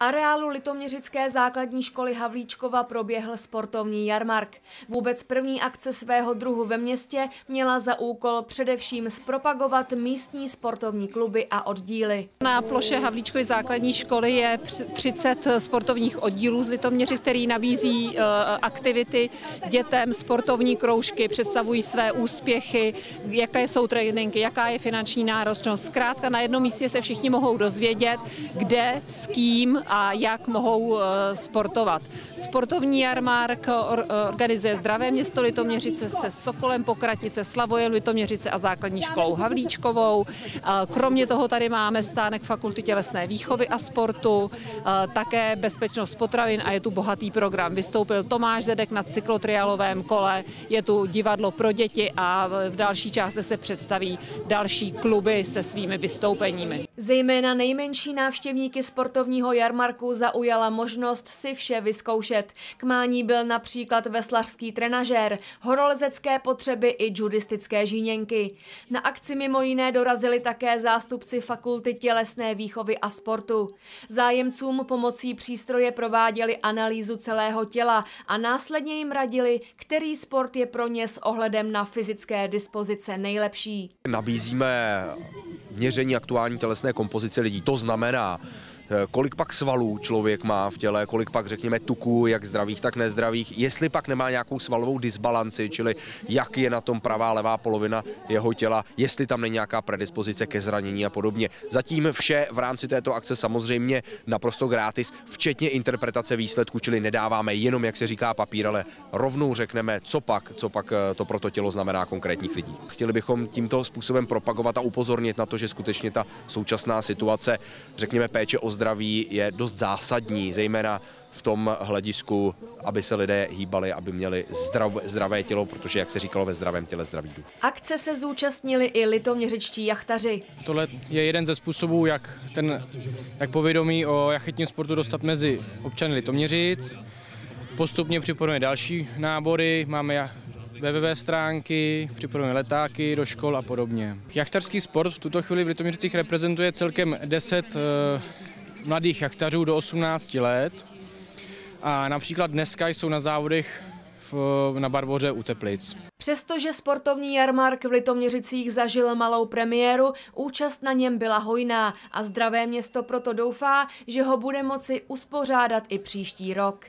Areálu Litoměřické základní školy Havlíčkova proběhl sportovní jarmark. Vůbec první akce svého druhu ve městě měla za úkol především zpropagovat místní sportovní kluby a oddíly. Na ploše Havlíčkovy základní školy je 30 sportovních oddílů z Litoměři, který nabízí eh, aktivity dětem, sportovní kroužky, představují své úspěchy, jaké jsou tréninky, jaká je finanční náročnost. Zkrátka na jednom místě se všichni mohou dozvědět, kde, s kým a jak mohou eh, sportovat. Sportovní jarmark organizuje Zdravé město Litoměřice se Sokolem Pokratice, Slavojem Litoměřice a základní školou Havlíčkovou. Eh, kromě toho tady máme stánek Fakulty tělesné výchovy a sportu, eh, také bezpečnost potravin a je tu bohatý program. Vystoupil Tomáš Zedek na cyklotrialovém kole, je tu divadlo pro děti a v další části se představí další kluby se svými vystoupeními. Zejména nejmenší návštěvníky sportovního jarmarku zaujala možnost si vše vyzkoušet. K mání byl například veslařský trenažér, horolezecké potřeby i judistické žíněnky. Na akci mimo jiné dorazili také zástupci fakulty tělesné výchovy a sportu. Zájemcům pomocí přístroje prováděli analýzu celého těla a následně jim radili, který sport je pro ně s ohledem na fyzické dispozice nejlepší. Nabízíme měření aktuální tělesné kompozice lidí. To znamená, kolik pak svalů člověk má v těle, kolik pak řekněme tuků, jak zdravých, tak nezdravých, jestli pak nemá nějakou svalovou disbalanci, čili jak je na tom pravá, levá polovina jeho těla, jestli tam není nějaká predispozice ke zranění a podobně. Zatím vše v rámci této akce samozřejmě naprosto gratis, včetně interpretace výsledků, čili nedáváme jenom, jak se říká, papír, ale rovnou řekneme, co pak, co pak eh, to pro to tělo znamená konkrétních lidí. Chtěli bychom tímto způsobem propagovat a upozornit na to, že skutečně ta současná situace, řekněme péče o zdraví je dost zásadní, zejména v tom hledisku, aby se lidé hýbali, aby měli zdrav, zdravé tělo, protože, jak se říkalo, ve zdravém těle zdraví duch. Akce se zúčastnili i litoměřičtí jachtaři. Tohle je jeden ze způsobů, jak, ten, jak povědomí o jachetním sportu dostat mezi občany Litoměřic. Postupně připravujeme další nábory, máme webové stránky, připravujeme letáky do škol a podobně. Jachtarský sport v tuto chvíli v Litoměřicích reprezentuje celkem 10 mladých jachtařů do 18 let a například dneska jsou na závodech v, na Barboře u Teplic. Přestože sportovní jarmark v Litoměřicích zažil malou premiéru, účast na něm byla hojná a zdravé město proto doufá, že ho bude moci uspořádat i příští rok.